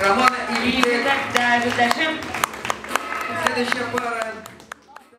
Романа и Лилия. тогда Дашем. Следующая пара